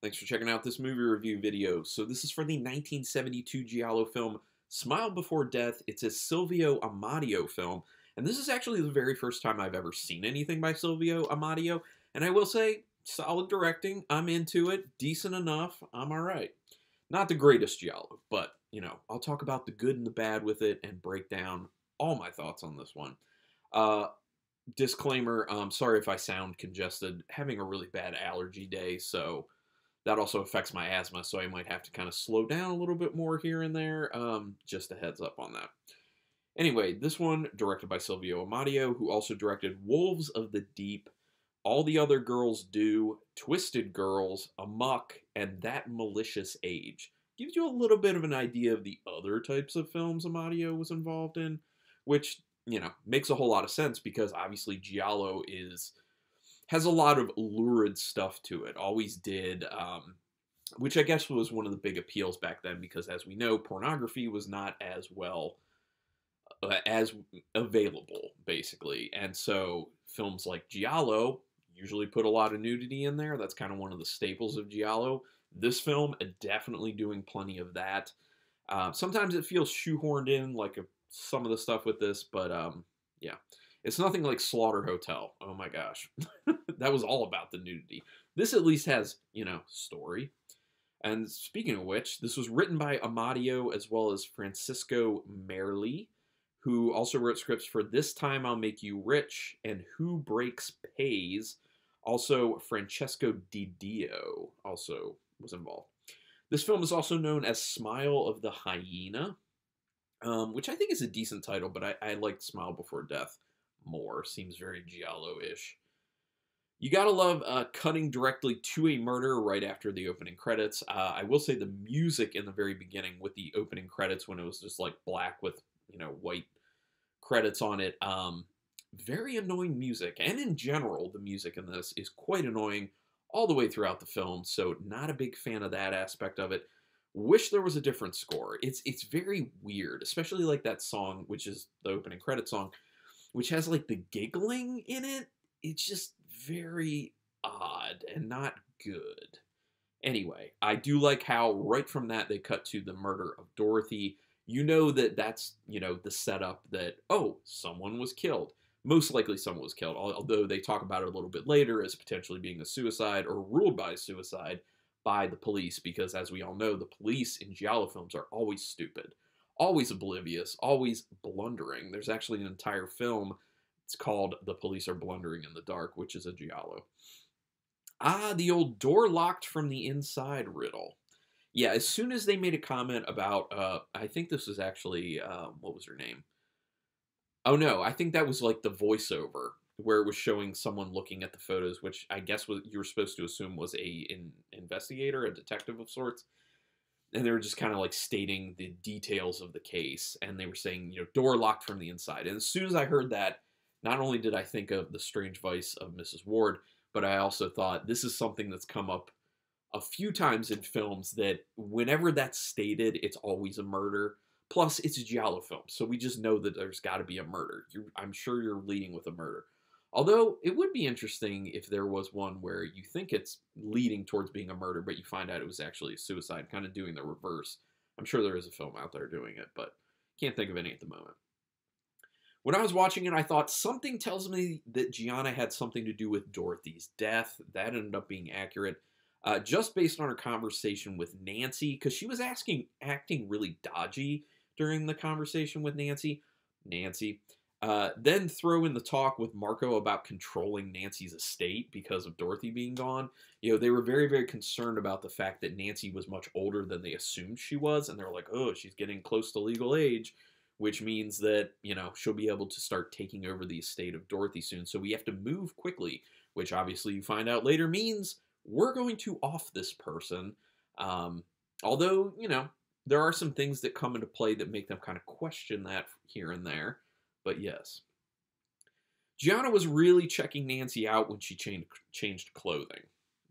Thanks for checking out this movie review video. So this is for the 1972 Giallo film Smile Before Death. It's a Silvio Amadio film, and this is actually the very first time I've ever seen anything by Silvio Amadio, and I will say, solid directing. I'm into it. Decent enough. I'm alright. Not the greatest Giallo, but, you know, I'll talk about the good and the bad with it and break down all my thoughts on this one. Uh, disclaimer, um, sorry if I sound congested. Having a really bad allergy day, so that also affects my asthma, so I might have to kind of slow down a little bit more here and there. Um, just a heads up on that. Anyway, this one directed by Silvio Amadio, who also directed Wolves of the Deep, All the Other Girls Do, Twisted Girls, Amok, and That Malicious Age. Gives you a little bit of an idea of the other types of films Amadio was involved in, which, you know, makes a whole lot of sense because obviously Giallo is has a lot of lurid stuff to it. Always did, um, which I guess was one of the big appeals back then because, as we know, pornography was not as well uh, as available, basically, and so films like Giallo usually put a lot of nudity in there. That's kind of one of the staples of Giallo. This film definitely doing plenty of that. Uh, sometimes it feels shoehorned in, like a, some of the stuff with this, but um, yeah. It's nothing like Slaughter Hotel. Oh my gosh. that was all about the nudity. This at least has, you know, story. And speaking of which, this was written by Amadio as well as Francesco Merli, who also wrote scripts for This Time I'll Make You Rich and Who Breaks Pays. Also, Francesco Di Dio also was involved. This film is also known as Smile of the Hyena, um, which I think is a decent title, but I, I like Smile Before Death more. Seems very Giallo-ish. You gotta love uh, cutting directly to a murder right after the opening credits. Uh, I will say the music in the very beginning with the opening credits when it was just like black with you know white credits on it. Um, very annoying music, and in general, the music in this is quite annoying all the way throughout the film. So not a big fan of that aspect of it. Wish there was a different score. It's it's very weird, especially like that song, which is the opening credit song which has like the giggling in it. It's just very odd and not good. Anyway, I do like how right from that they cut to the murder of Dorothy. You know that that's, you know, the setup that, oh, someone was killed. Most likely someone was killed, although they talk about it a little bit later as potentially being a suicide or ruled by suicide by the police, because as we all know, the police in Giallo films are always stupid always oblivious, always blundering. There's actually an entire film. It's called The Police Are Blundering in the Dark, which is a Giallo. Ah, the old door locked from the inside riddle. Yeah, as soon as they made a comment about, uh, I think this was actually, uh, what was her name? Oh no, I think that was like the voiceover where it was showing someone looking at the photos, which I guess was you were supposed to assume was a in, investigator, a detective of sorts and they were just kind of like stating the details of the case and they were saying you know door locked from the inside. And as soon as i heard that not only did i think of the strange vice of mrs wardh but i also thought this is something that's come up a few times in films that whenever that's stated it's always a murder. Plus it's a giallo film so we just know that there's got to be a murder. You're, i'm sure you're leading with a murder Although it would be interesting if there was one where you think it's leading towards being a murder, but you find out it was actually a suicide, kind of doing the reverse. I'm sure there is a film out there doing it, but can't think of any at the moment. When I was watching it, I thought something tells me that Gianna had something to do with Dorothy's death. That ended up being accurate, uh, just based on her conversation with Nancy, because she was asking, acting really dodgy during the conversation with Nancy. Nancy. Uh, then throw in the talk with Marco about controlling Nancy's estate because of Dorothy being gone. You know, they were very, very concerned about the fact that Nancy was much older than they assumed she was. And they're like, oh, she's getting close to legal age, which means that, you know, she'll be able to start taking over the estate of Dorothy soon. So we have to move quickly, which obviously you find out later means we're going to off this person. Um, although, you know, there are some things that come into play that make them kind of question that here and there but yes. Gianna was really checking Nancy out when she changed, changed clothing.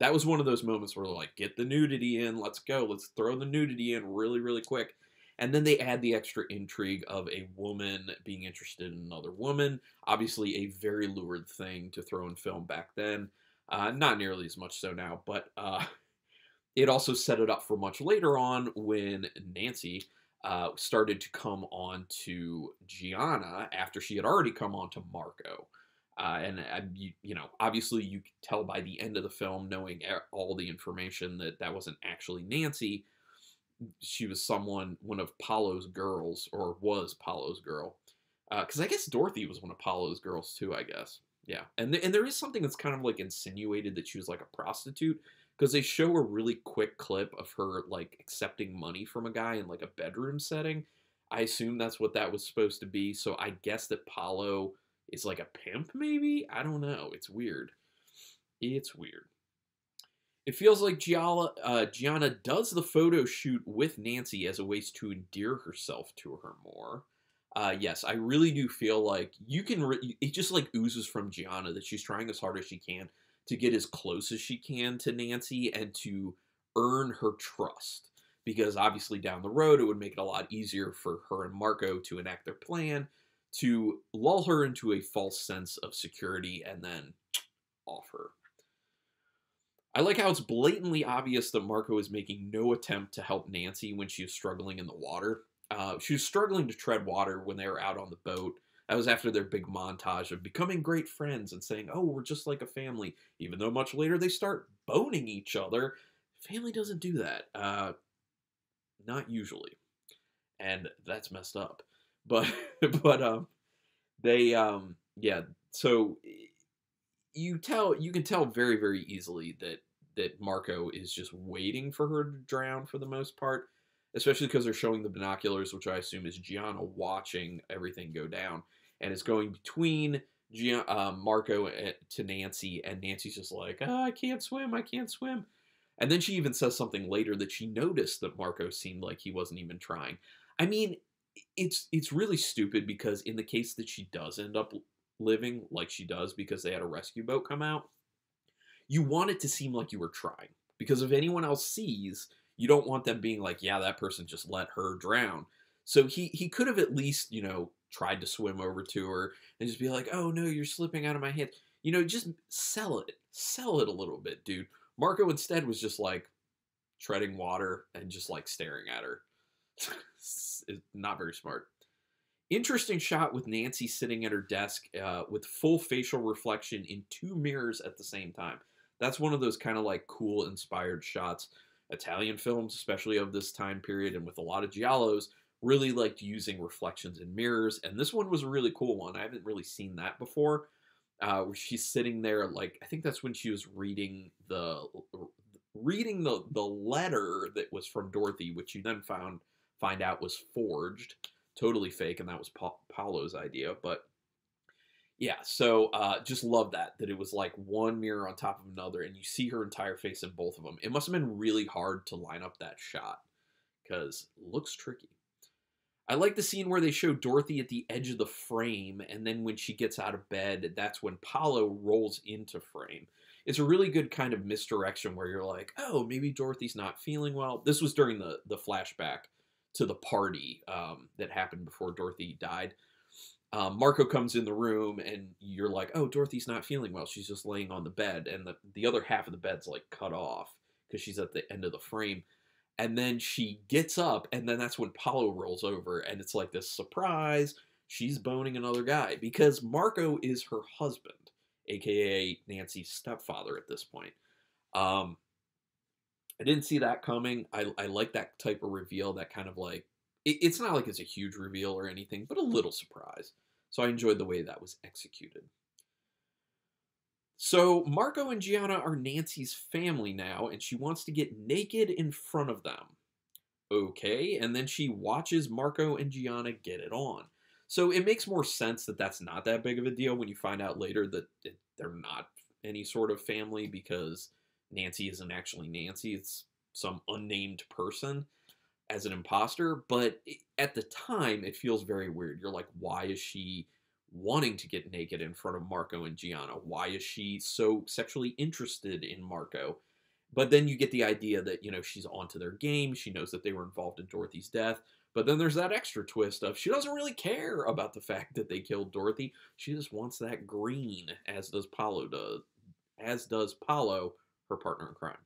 That was one of those moments where, like, get the nudity in, let's go, let's throw the nudity in really, really quick. And then they add the extra intrigue of a woman being interested in another woman. Obviously, a very lurid thing to throw in film back then. Uh, not nearly as much so now, but uh, it also set it up for much later on when Nancy uh, started to come on to Gianna after she had already come on to Marco. Uh, and uh, you, you know, obviously you could tell by the end of the film, knowing all the information that that wasn't actually Nancy. She was someone, one of Paolo's girls, or was Paolo's girl. Because uh, I guess Dorothy was one of Paolo's girls too. I guess, yeah. And th- and there is something that's kind of like insinuated that she was like a prostitute because they show a really quick clip of her like accepting money from a guy in like a bedroom setting. I assume that's what that was supposed to be. So I guess that Paolo is like a pimp, maybe? I don't know. It's weird. It's weird. It feels like Giala, uh, Gianna does the photo shoot with Nancy as a way to endear herself to her more. Uh, yes, I really do feel like you can. Re- it just like oozes from Gianna that she's trying as hard as she can to get as close as she can to Nancy and to earn her trust. Because obviously, down the road, it would make it a lot easier for her and Marco to enact their plan to lull her into a false sense of security and then off her. I like how it's blatantly obvious that Marco is making no attempt to help Nancy when she is struggling in the water. Uh, she was struggling to tread water when they were out on the boat, that was after their big montage of becoming great friends and saying, oh, we're just like a family, even though much later they start boning each other. Family doesn't do that. Uh, not usually. And that's messed up. But, but, um, they, um, yeah, so you tell, you can tell very, very easily that, that Marco is just waiting for her to drown for the most part especially because they're showing the binoculars, which I assume is Gianna watching everything go down, and it's going between Gian, uh, Marco to Nancy, and Nancy's just like, oh, I can't swim, I can't swim. And then she even says something later that she noticed that Marco seemed like he wasn't even trying. I mean, it's it's really stupid because in the case that she does end up living like she does because they had a rescue boat come out, you want it to seem like you were trying. Because if anyone else sees, you don't want them being like, yeah, that person just let her drown. So he he could have at least, you know, tried to swim over to her and just be like, "Oh no, you're slipping out of my hand." You know, just sell it. Sell it a little bit, dude. Marco instead was just like treading water and just like staring at her. Not very smart. Interesting shot with Nancy sitting at her desk uh, with full facial reflection in two mirrors at the same time. That's one of those kind of like cool, inspired shots Italian films, especially of this time period, and with a lot of giallos, really liked using reflections and mirrors. And this one was a really cool one. I haven't really seen that before. Uh, she's sitting there, like I think that's when she was reading the reading the the letter that was from Dorothy, which you then found find out was forged, totally fake, and that was pa- Paolo's idea. But yeah, so uh, just love that that it was like one mirror on top of another, and you see her entire face in both of them. It must have been really hard to line up that shot because looks tricky. I like the scene where they show Dorothy at the edge of the frame, and then when she gets out of bed, that's when Paolo rolls into frame. It's a really good kind of misdirection where you're like, oh, maybe Dorothy's not feeling well. This was during the the flashback to the party um, that happened before Dorothy died um, Marco comes in the room and you're like, oh, Dorothy's not feeling well. She's just laying on the bed. And the, the other half of the bed's like cut off because she's at the end of the frame. And then she gets up, and then that's when Paolo rolls over, and it's like this surprise. She's boning another guy because Marco is her husband, aka Nancy's stepfather at this point. Um, I didn't see that coming. I, I like that type of reveal, that kind of like, it, it's not like it's a huge reveal or anything, but a little surprise. So I enjoyed the way that was executed. So Marco and Gianna are Nancy's family now, and she wants to get naked in front of them. Okay, and then she watches Marco and Gianna get it on. So it makes more sense that that's not that big of a deal when you find out later that they're not any sort of family because Nancy isn't actually Nancy, it's some unnamed person as an imposter, but at the time it feels very weird. You're like, why is she wanting to get naked in front of Marco and Gianna? Why is she so sexually interested in Marco? But then you get the idea that, you know, she's onto their game. She knows that they were involved in Dorothy's death. But then there's that extra twist of she doesn't really care about the fact that they killed Dorothy. She just wants that green, as does Paulo does, as does Paulo, her partner in crime.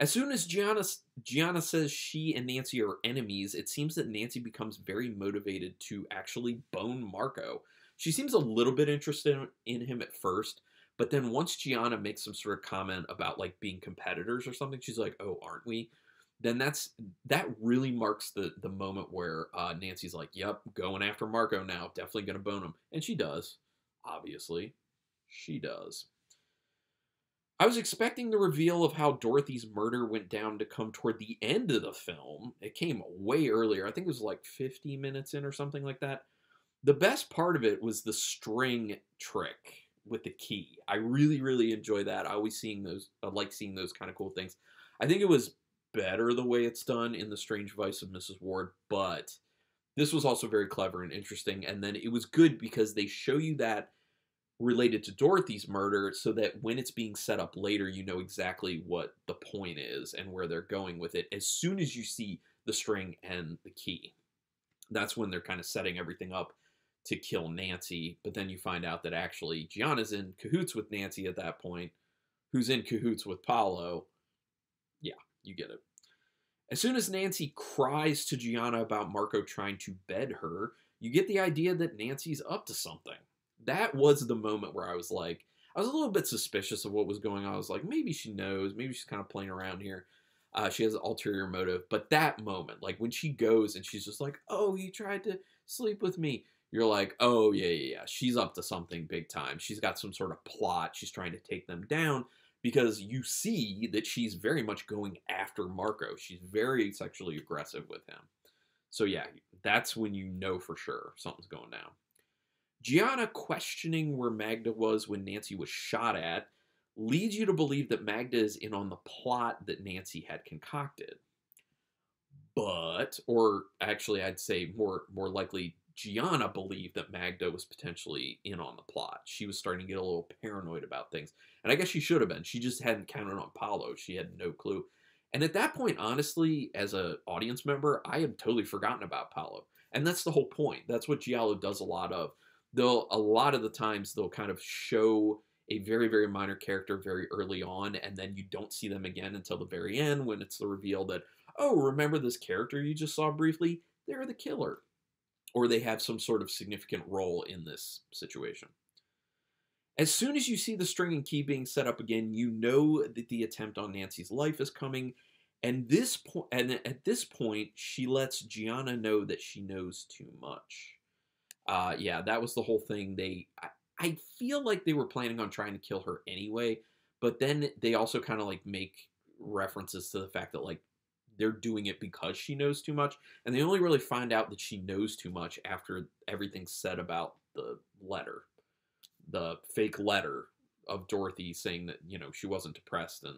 As soon as Gianna, Gianna says she and Nancy are enemies, it seems that Nancy becomes very motivated to actually bone Marco. She seems a little bit interested in him at first, but then once Gianna makes some sort of comment about like being competitors or something, she's like, "Oh, aren't we?" Then that's that really marks the the moment where uh, Nancy's like, "Yep, going after Marco now. Definitely gonna bone him," and she does. Obviously, she does. I was expecting the reveal of how Dorothy's murder went down to come toward the end of the film. It came way earlier. I think it was like 50 minutes in or something like that. The best part of it was the string trick with the key. I really, really enjoy that. I always seeing those. I like seeing those kind of cool things. I think it was better the way it's done in the Strange Vice of Mrs. Wardh, but this was also very clever and interesting. And then it was good because they show you that related to Dorothy's murder so that when it's being set up later, you know exactly what the point is and where they're going with it as soon as you see the string and the key. That's when they're kind of setting everything up to kill Nancy, but then you find out that actually Gianna's in cahoots with Nancy at that point, who's in cahoots with Paolo. Yeah, you get it. As soon as Nancy cries to Gianna about Marco trying to bed her, you get the idea that Nancy's up to something that was the moment where I was like, I was a little bit suspicious of what was going on. I was like, maybe she knows, maybe she's kind of playing around here. Uh, she has an ulterior motive. But that moment, like when she goes and she's just like, oh, you tried to sleep with me. You're like, oh, yeah, yeah, yeah. She's up to something big time. She's got some sort of plot. She's trying to take them down because you see that she's very much going after Marco. She's very sexually aggressive with him. So, yeah, that's when you know for sure something's going down. Gianna questioning where Magda was when Nancy was shot at leads you to believe that Magda is in on the plot that Nancy had concocted. But, or actually, I'd say more more likely, Gianna believed that Magda was potentially in on the plot. She was starting to get a little paranoid about things, and I guess she should have been. She just hadn't counted on Paolo. She had no clue. And at that point, honestly, as an audience member, I had totally forgotten about Paolo. And that's the whole point. That's what Giallo does a lot of they'll a lot of the times they'll kind of show a very very minor character very early on and then you don't see them again until the very end when it's the reveal that oh remember this character you just saw briefly? They're the killer. Or they have some sort of significant role in this situation. As soon as you see the string and key being set up again you know that the attempt on nancy's life is coming and this point and at this point she lets gianna know that she knows too much uh, yeah, that was the whole thing. They, I, I feel like they were planning on trying to kill her anyway, but then they also kind of like make references to the fact that like they're doing it because she knows too much, and they only really find out that she knows too much after everything's said about the letter, the fake letter of Dorothy saying that you know she wasn't depressed and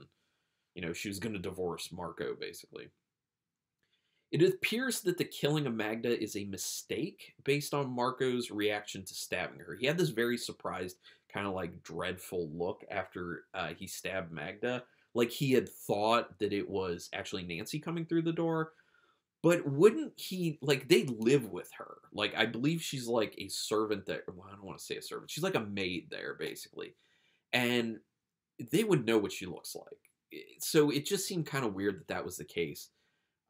you know she was going to divorce Marco basically. It appears that the killing of Magda is a mistake based on Marco's reaction to stabbing her. He had this very surprised, kind of like dreadful look after uh, he stabbed Magda, like he had thought that it was actually Nancy coming through the door. But wouldn't he like they live with her? Like I believe she's like a servant there. Well, I don't want to say a servant. She's like a maid there, basically, and they would know what she looks like. So it just seemed kind of weird that that was the case.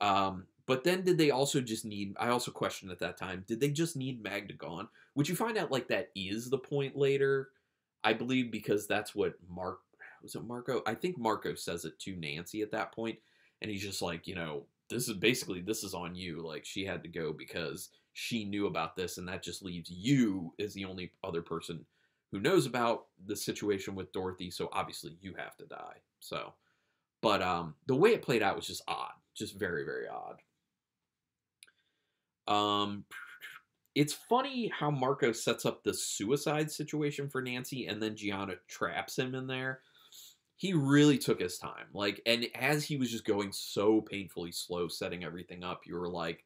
Um, but then did they also just need I also questioned at that time, did they just need Magda gone? Which you find out like that is the point later, I believe, because that's what Mark was it Marco? I think Marco says it to Nancy at that point, and he's just like, you know, this is basically this is on you. Like she had to go because she knew about this, and that just leaves you as the only other person who knows about the situation with Dorothy. So obviously you have to die. So, but um, the way it played out was just odd, just very very odd. Um, it's funny how Marco sets up the suicide situation for Nancy and then Gianna traps him in there. He really took his time. Like, and as he was just going so painfully slow setting everything up, you were like,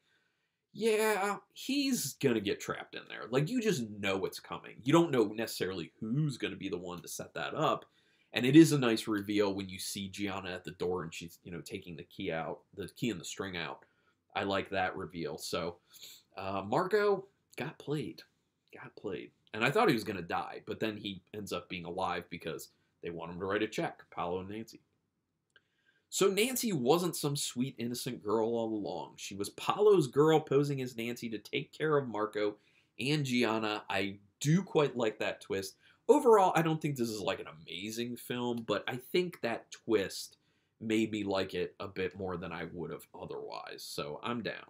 yeah, he's gonna get trapped in there. Like, you just know it's coming. You don't know necessarily who's gonna be the one to set that up. And it is a nice reveal when you see Gianna at the door and she's, you know, taking the key out, the key and the string out. I like that reveal. So uh, Marco got played, got played, and I thought he was gonna die, but then he ends up being alive because they want him to write a check. Paolo and Nancy. So Nancy wasn't some sweet innocent girl all along. She was Paolo's girl posing as Nancy to take care of Marco and Gianna. I do quite like that twist. Overall, I don't think this is like an amazing film, but I think that twist made me like it a bit more than I would have otherwise. So I'm down.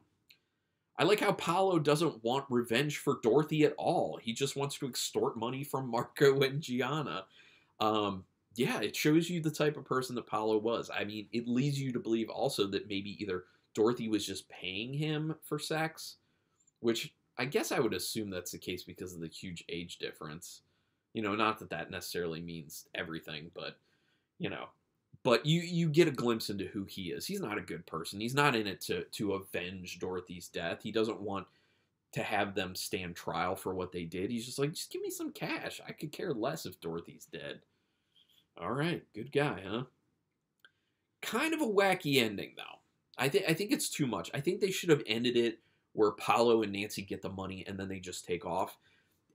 I like how Paolo doesn't want revenge for Dorothy at all. He just wants to extort money from Marco and Gianna. Um, yeah, it shows you the type of person that Paolo was. I mean, it leads you to believe also that maybe either Dorothy was just paying him for sex, which I guess I would assume that's the case because of the huge age difference. You know, not that that necessarily means everything, but you know, but you you get a glimpse into who he is. He's not a good person. He's not in it to to avenge Dorothy's death. He doesn't want to have them stand trial for what they did. He's just like, just give me some cash. I could care less if Dorothy's dead. All right, good guy, huh? Kind of a wacky ending, though. I think I think it's too much. I think they should have ended it where Paolo and Nancy get the money and then they just take off.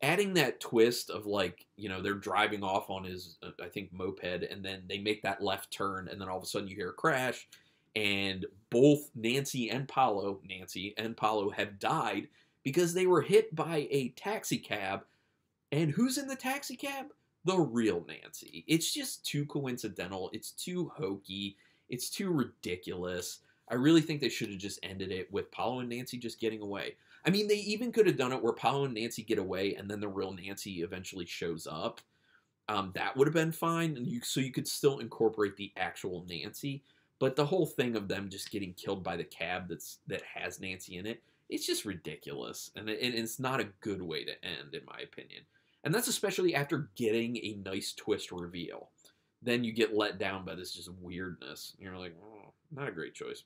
Adding that twist of like, you know, they're driving off on his, uh, I think, moped, and then they make that left turn, and then all of a sudden you hear a crash, and both Nancy and Paolo, Nancy and Paolo, have died because they were hit by a taxi cab. And who's in the taxi cab? the real Nancy. It's just too coincidental. It's too hokey. It's too ridiculous. I really think they should have just ended it with Paolo and Nancy just getting away. I mean, they even could have done it where Paolo and Nancy get away and then the real Nancy eventually shows up. Um, that would have been fine, and you so you could still incorporate the actual Nancy. But the whole thing of them just getting killed by the cab that's that has Nancy in it, it's just ridiculous, and, it, and it's not a good way to end, in my opinion. And that's especially after getting a nice twist reveal. Then you get let down by this just weirdness. You're like, oh, not a great choice.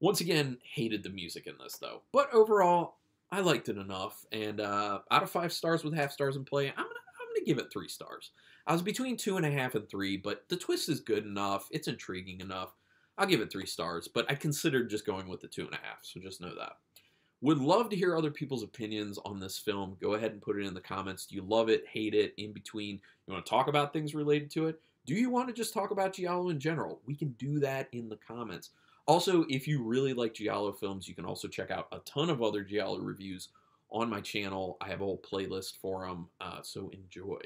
Once again, hated the music in this though. But overall, I liked it enough. And uh, out of five stars with half stars in play, I'm gonna I'm gonna give it three stars. I was between two and a half and three, but the twist is good enough. It's intriguing enough. I'll give it three stars, but I considered just going with the two and a half, so just know that. Would love to hear other people's opinions on this film. Go ahead and put it in the comments. Do you love it, hate it, in between? You want to talk about things related to it? Do you want to just talk about Giallo in general? We can do that in the comments. Also, if you really like Giallo films, you can also check out a ton of other Giallo reviews on my channel. I have a whole playlist for them, uh, so enjoy.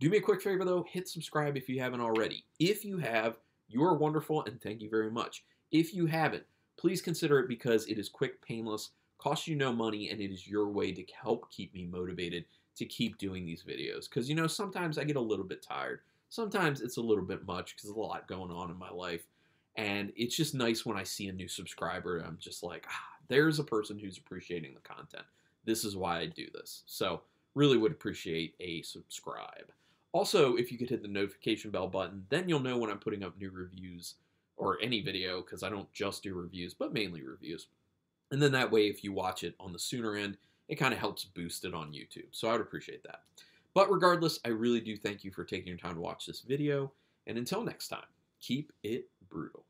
Do me a quick favor though, hit subscribe if you haven't already. If you have, you are wonderful and thank you very much. If you haven't, please consider it because it is quick, painless, costs you no money, and it is your way to help keep me motivated to keep doing these videos. Because, you know, sometimes I get a little bit tired. Sometimes it's a little bit much because there's a lot going on in my life. And it's just nice when I see a new subscriber. I'm just like, ah, there's a person who's appreciating the content. This is why I do this. So, really would appreciate a subscribe. Also, if you could hit the notification bell button, then you'll know when I'm putting up new reviews or any video because I don't just do reviews, but mainly reviews. And then that way, if you watch it on the sooner end, it kind of helps boost it on YouTube. So I would appreciate that. But regardless, I really do thank you for taking your time to watch this video. And until next time, keep it brutal.